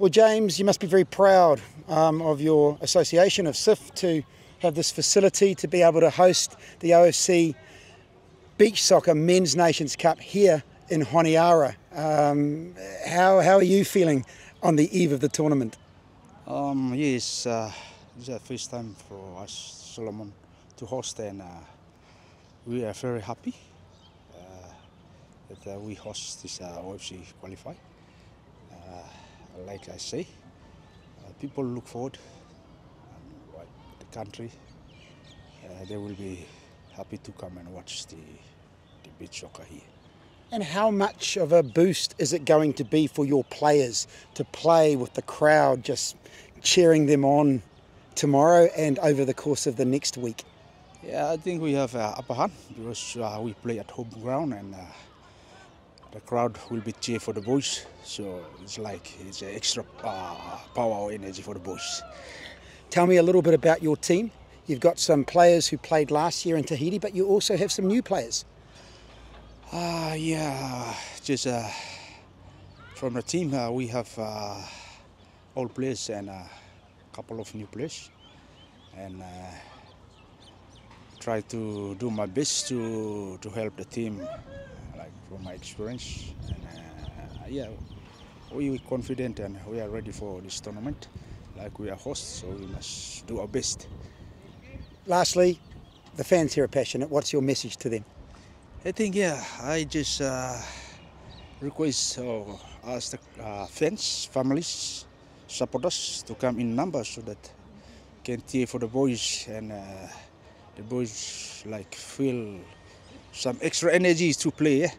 Well, James, you must be very proud um, of your association of SIF to have this facility to be able to host the OFC Beach Soccer Men's Nations Cup here in Honiara. Um, how, how are you feeling on the eve of the tournament? Um, yes, uh, it's the first time for us, Solomon, to host, and uh, we are very happy uh, that uh, we host this uh, OFC qualify. Uh, like I say, uh, people look forward. Um, like the country, uh, they will be happy to come and watch the, the beach soccer here. And how much of a boost is it going to be for your players to play with the crowd just cheering them on tomorrow and over the course of the next week? Yeah, I think we have uh, upper hand because uh, we play at home ground and uh, the crowd will be cheer for the boys. So it's like it's extra uh, power or energy for the boys. Tell me a little bit about your team. You've got some players who played last year in Tahiti, but you also have some new players. Uh, yeah, just uh, from the team uh, we have uh, old players and a couple of new players, and uh, try to do my best to to help the team, from my experience. And uh, yeah, we are confident and we are ready for this tournament. Like we are hosts, so we must do our best. Lastly, the fans here are passionate. What's your message to them? I think yeah, I just uh, request or ask the uh, fans, families, supporters to come in numbers so that can cheer for the boys and uh, the boys like feel some extra energies to play. Yeah?